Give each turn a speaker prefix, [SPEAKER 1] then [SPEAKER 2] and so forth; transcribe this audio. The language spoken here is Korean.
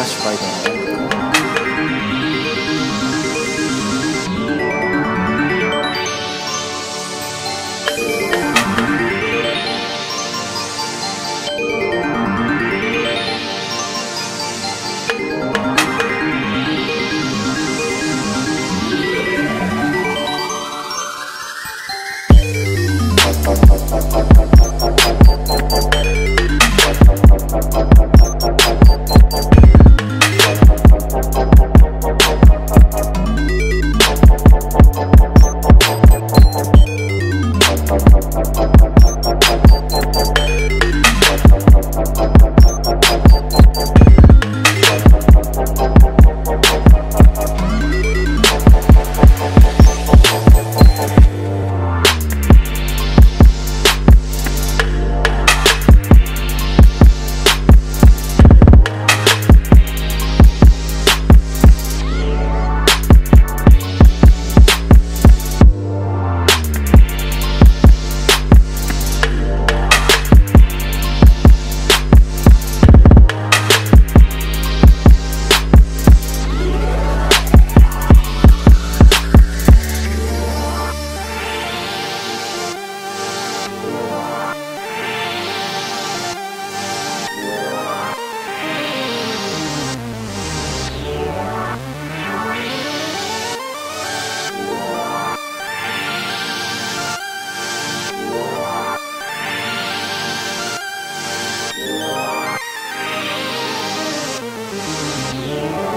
[SPEAKER 1] rush right now. Yeah.